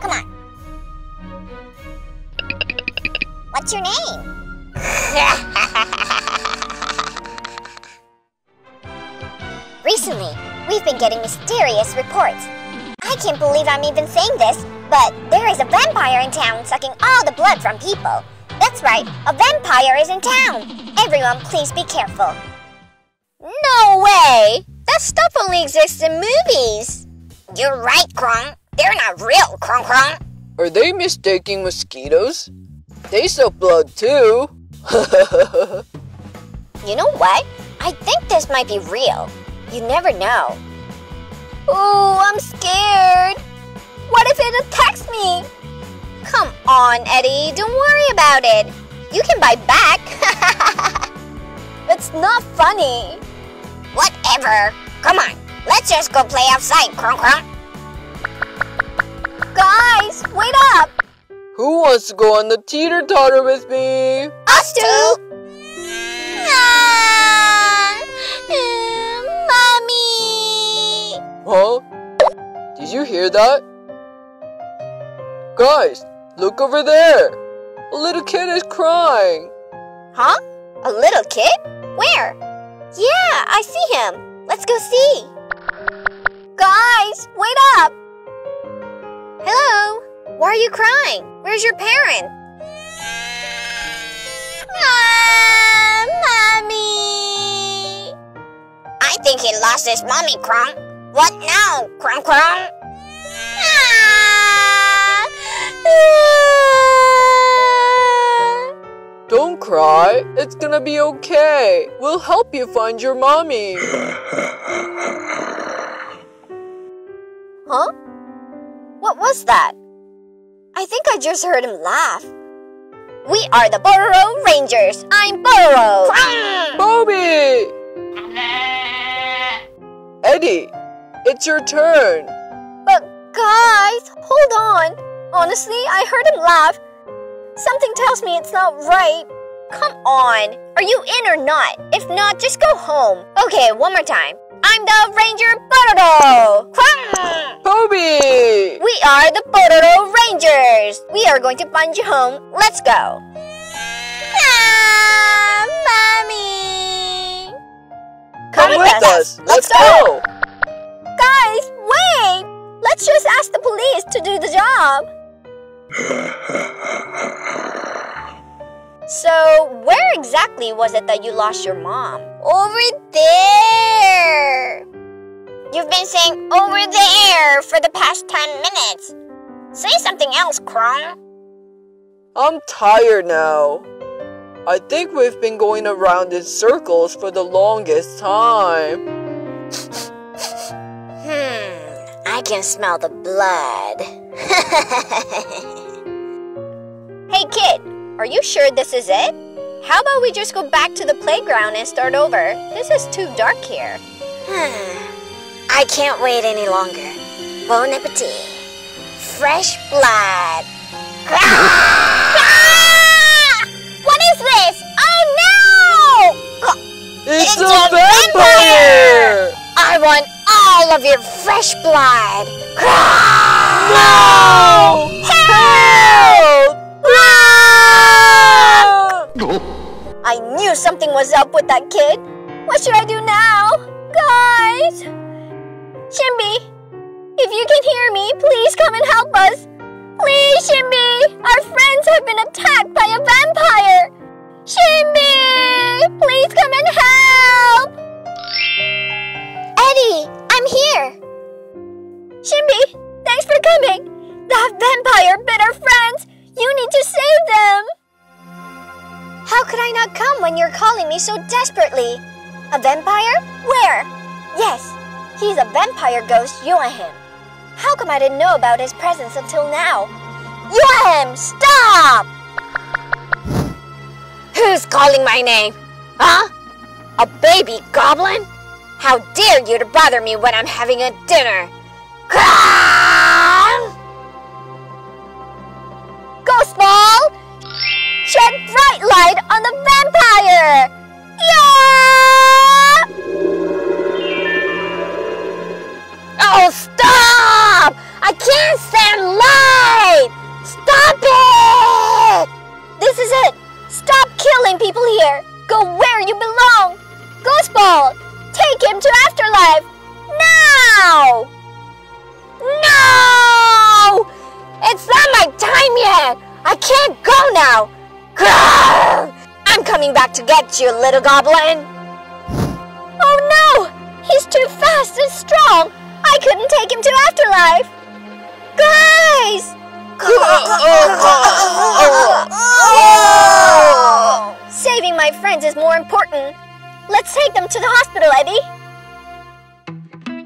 Come on. What's your name? Recently, we've been getting mysterious reports. I can't believe I'm even saying this, but there is a vampire in town sucking all the blood from people. That's right, a vampire is in town. Everyone, please be careful. No way! That stuff only exists in movies. You're right, Crong. They're not real, Crong Crong. Are they mistaking mosquitoes? They suck blood too. you know what? I think this might be real. You never know. Ooh, I'm scared. What if it attacks me? Come on, Eddy, don't worry about it. You can bite back. it's not funny. Whatever. Come on, let's just go play outside, Crong Crong. Guys, wait up. Who wants to go on the teeter-totter with me? Us two. Ah, mommy. Huh? Did you hear that? Guys, look over there. A little kid is crying. Huh? A little kid? Where? Yeah, I see him. Let's go see. Guys, wait up. Hello? Why are you crying? Where's your parent? Ah, Mommy! I think he lost his mommy, Crong. What now, Crong Crong? Ah! Cry. It's gonna be okay. We'll help you find your mommy. Huh? What was that? I think I just heard him laugh. We are the Pororo Rangers. I'm Pororo. Poby! Eddy, it's your turn. But guys, hold on. Honestly, I heard him laugh. Something tells me it's not right. Come on. Are you in or not? If not, just go home. Okay, one more time. I'm the Ranger Pororo. Poby! We are the Pororo Rangers. We are going to find you home. Let's go. Ah, Mommy. Come, with, us. Let's go. Guys, wait! Let's just ask the police to do the job. So, where exactly was it that you lost your mom? Over there! You've been saying over there for the past 10 minutes. Say something else, Crong. I'm tired now. I think we've been going around in circles for the longest time. Hmm, I can smell the blood. hey kid, are you sure this is it? How about we just go back to the playground and start over? This is too dark here. Hmm. I can't wait any longer. Bon appetit. Fresh blood. what is this? Oh no! Uh, it's, It's a a vampire! I want all of your fresh blood. No! Knew something was up with that kid. What should I do now? Guys! Shinby, if you can hear me, please come and help us. Please, Shinby! Our friends have been attacked by a vampire. Shinby! Please come and help! So desperately? A vampire? Where? Yes, he's a vampire ghost, Joachim. How come I didn't know about his presence until now? Joachim, stop! Who's calling my name? Huh? A baby goblin? How dare you to bother me when I'm having a dinner? Ghost ball! Shed bright light on the vampire! Oh, get you, little goblin! Oh no! He's too fast and strong! I couldn't take him to Afterlife! Guys! Saving my friends is more important. Let's take them to the hospital, Eddy.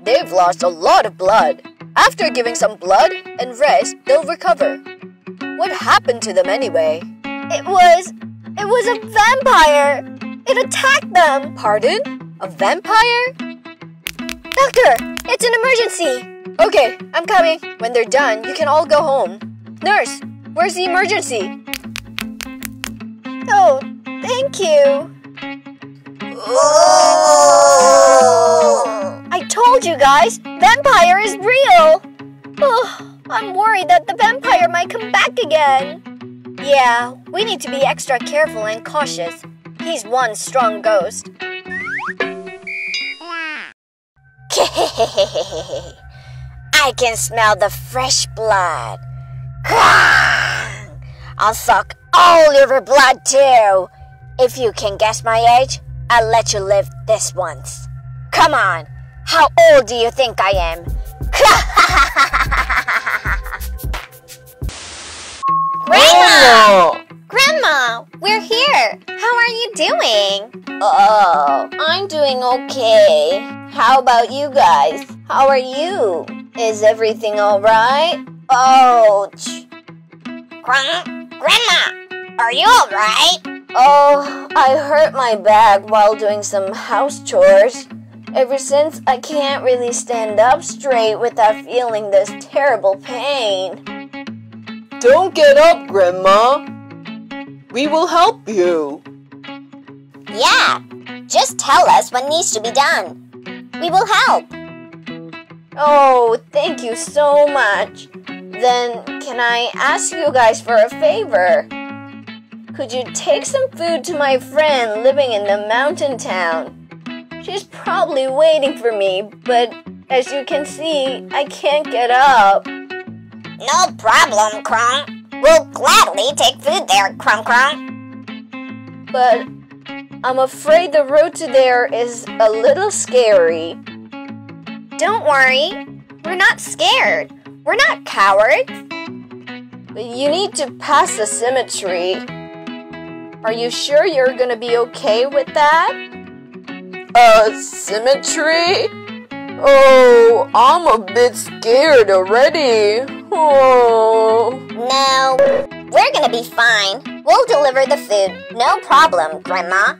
They've lost a lot of blood. After giving some blood and rest, they'll recover. What happened to them anyway? It was. It was a vampire! It attacked them! Pardon? A vampire? Doctor, it's an emergency! Okay, I'm coming. When they're done, you can all go home. Nurse, where's the emergency? Oh, thank you. I told you guys, vampire is real! Oh, I'm worried that the vampire might come back again. Yeah, we need to be extra careful and cautious. He's one strong ghost. I can smell the fresh blood. I'll suck all your blood too. If you can guess my age, I'll let you live this once. Come on, how old do you think I am? Grandma! Grandma, we're here. How are you doing? Oh, I'm doing okay. How about you guys? How are you? Is everything alright? Ouch. Oh, Gra- Grandma, are you alright? Oh, I hurt my back while doing some house chores. Ever since, I can't really stand up straight without feeling this terrible pain. Don't get up, Grandma. We will help you. Yeah, just tell us what needs to be done. We will help. Oh, thank you so much. Then, can I ask you guys for a favor? Could you take some food to my friend living in the mountain town? She's probably waiting for me, but as you can see, I can't get up. No problem, Crong. We'll gladly take food there, Crong Crong. But I'm afraid the road to there is a little scary. Don't worry. We're not scared. We're not cowards. But you need to pass the cemetery. Are you sure you're gonna be okay with that? Uh, symmetry? Oh, I'm a bit scared already. Oh. No, we're gonna be fine. We'll deliver the food. No problem, Grandma.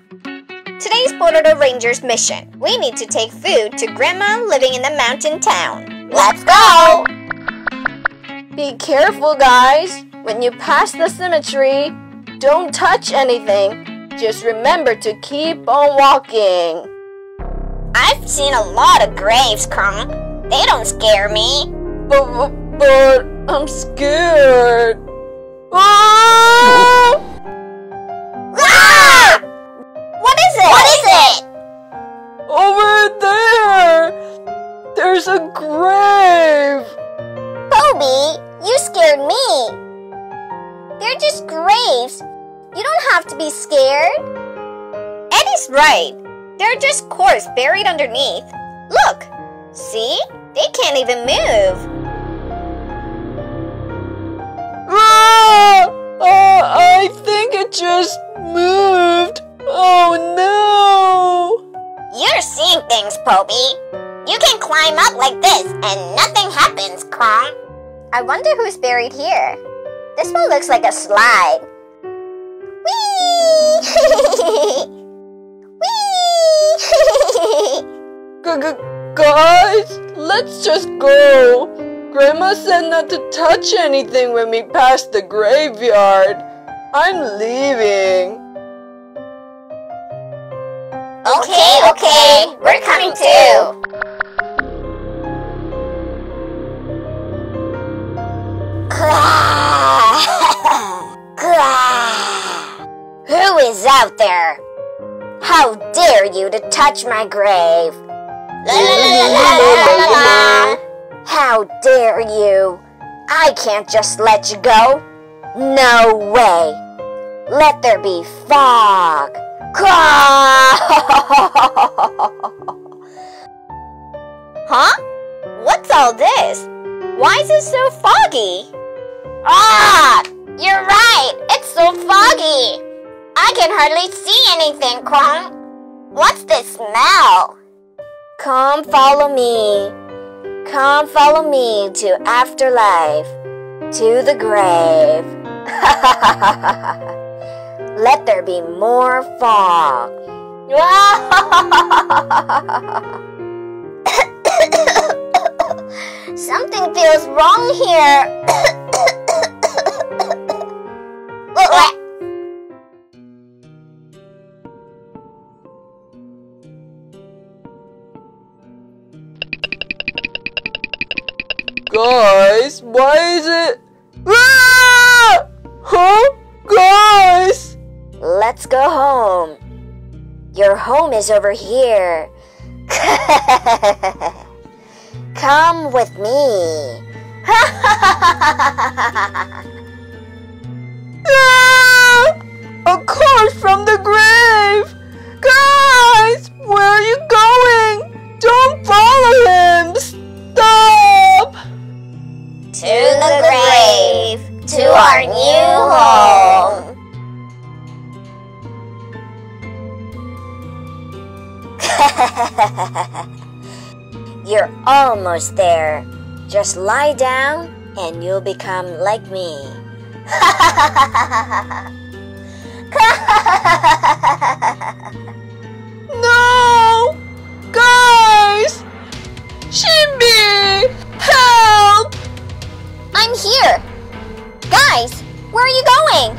Today's Border Rangers mission. We need to take food to Grandma living in the mountain town. Let's go! Be careful, guys. When you pass the cemetery, don't touch anything. Just remember to keep on walking. I've seen a lot of graves, Crong. They don't scare me. But, but, I'm scared. Ah! Ah! What is it? What is it? Over there! There's a grave! Poby, you scared me. They're just graves. You don't have to be scared. Eddy's right. They're just corpse buried underneath. Look! See? They can't even move. Ah! Uh, I think it just moved. Oh no! You're seeing things, Poby. You can climb up like this and nothing happens, Crong. I wonder who's buried here. This one looks like a slide. Whee! Guys, let's just go. Grandma said not to touch anything when we pass the graveyard. I'm leaving. okay, okay. We're coming too. Who is out there? How dare you to touch my grave? La, la, la, la, la, la, la. How dare you? I can't just let you go. No way! Let there be fog! huh? What's all this? Why is it so foggy? Ah! You're right! It's so foggy! I can hardly see anything, Crong. What's this smell? Come follow me. Come follow me to afterlife, to the grave. Let there be more fog. Something feels wrong here. home is over here. Come with me. Ah! A corpse from the grave! You're almost there. Just lie down and you'll become like me. No! Guys! Shinby! Help! I'm here. Guys, where are you going?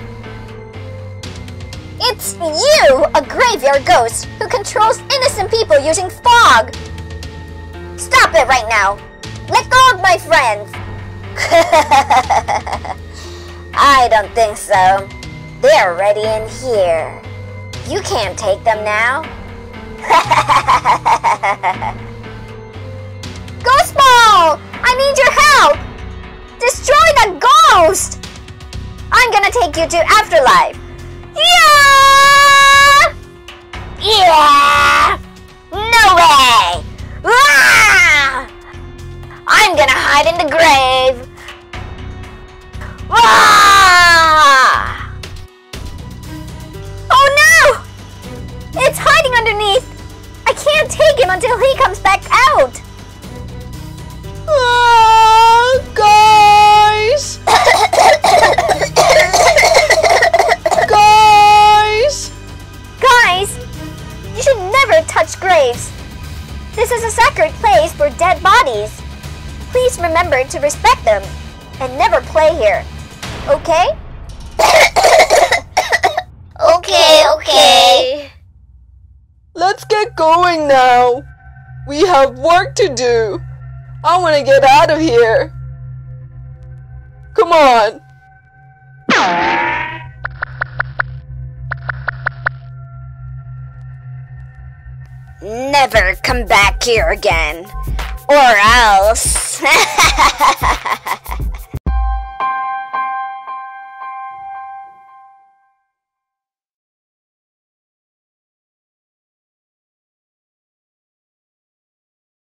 It's you, a graveyard ghost who controls innocent people using fog. Stop it right now. Let go of my friends. I don't think so. They're already in here. You can't take them now. Ghost Ball! I need your help! Destroy the ghost! I'm gonna take you to Afterlife. Yeah! Yeah! No way! Ah! I'm gonna hide in the grave. Ah! Oh no! It's hiding underneath! I can't take him until he comes back out! Ah, remember to respect them and never play here. Okay? Okay, okay. Let's get going now. We have work to do. I want to get out of here. Come on. Never come back here again. Or else.